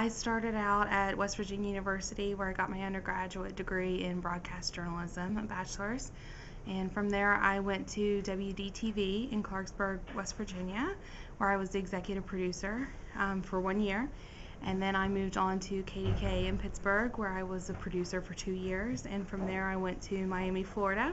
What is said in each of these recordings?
I started out at West Virginia University where I got my undergraduate degree in broadcast journalism, a bachelor's. And from there, I went to WDTV in Clarksburg, West Virginia, where I was the executive producer um, for one year. And then I moved on to KDK in Pittsburgh, where I was a producer for two years. And from there, I went to Miami, Florida,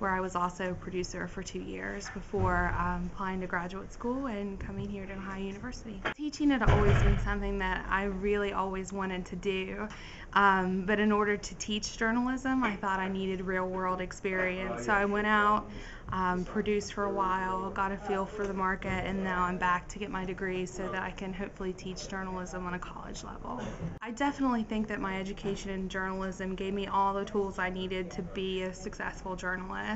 where I was also a producer for two years before um, applying to graduate school and coming here to Ohio University. Teaching had always been something that I really always wanted to do, um, but in order to teach journalism, I thought I needed real world experience. So I went out, um, produced for a while, got a feel for the market, and now I'm back to get my degree so that I can hopefully teach journalism on a college level. I definitely think that my education in journalism gave me all the tools I needed to be a successful journalist.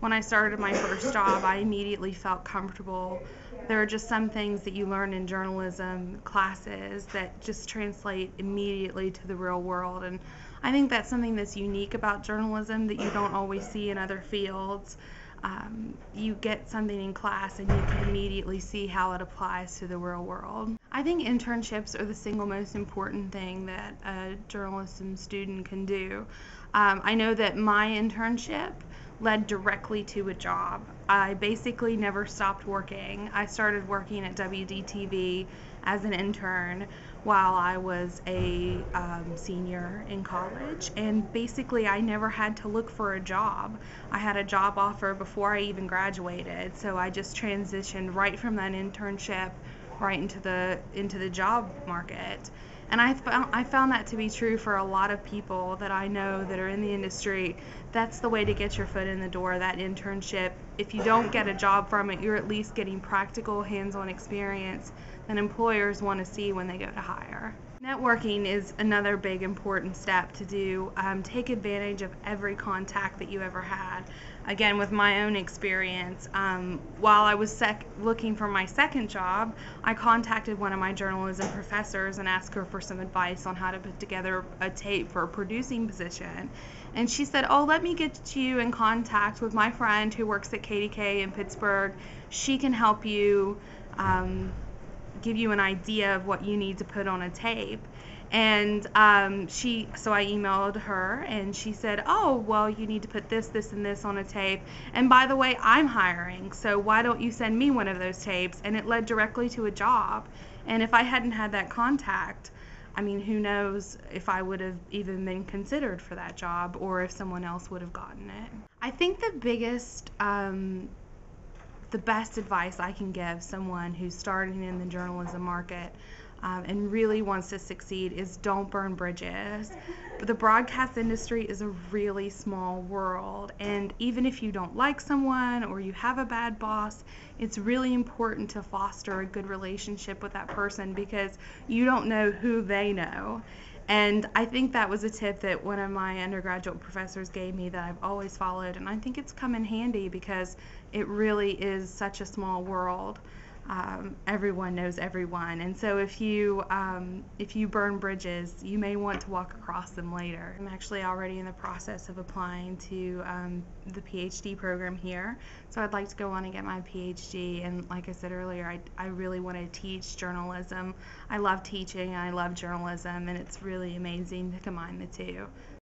When I started my first job, I immediately felt comfortable. There are just some things that you learn in journalism classes that just translate immediately to the real world. And I think that's something that's unique about journalism that you don't always see in other fields. Um, you get something in class and you can immediately see how it applies to the real world. I think internships are the single most important thing that a journalism student can do. Um, I know that my internship led directly to a job. I basically never stopped working. I started working at WDTV as an intern while I was a um, senior in college, and basically I never had to look for a job. I had a job offer before I even graduated, so I just transitioned right from that internship right into the into the job market. And I found I found that to be true for a lot of people that I know that are in the industry. That's the way to get your foot in the door. That internship. If you don't get a job from it, you're at least getting practical, hands-on experience that employers want to see when they go to hire. Networking is another big important step to do. Um, take advantage of every contact that you ever had. Again, with my own experience, um, while I was sec- looking for my second job, I contacted one of my journalism professors and asked her for some advice on how to put together a tape for a producing position. And she said, Oh, let me get you in contact with my friend who works at KDK in Pittsburgh. She can help you. Um, give you an idea of what you need to put on a tape. And um, she, so I emailed her and she said, Oh, well, you need to put this, this, and this on a tape. And by the way, I'm hiring, so why don't you send me one of those tapes? And it led directly to a job. And if I hadn't had that contact, I mean, who knows if I would have even been considered for that job or if someone else would have gotten it. I think the biggest um, the best advice I can give someone who's starting in the journalism market um, and really wants to succeed is don't burn bridges. But the broadcast industry is a really small world, and even if you don't like someone or you have a bad boss, it's really important to foster a good relationship with that person because you don't know who they know. And I think that was a tip that one of my undergraduate professors gave me that I've always followed. And I think it's come in handy because it really is such a small world. Um, everyone knows everyone, and so if you um, if you burn bridges, you may want to walk across them later. I'm actually already in the process of applying to um, the PhD program here, so I'd like to go on and get my PhD. And like I said earlier, I, I really want to teach journalism. I love teaching, I love journalism, and it's really amazing to combine the two.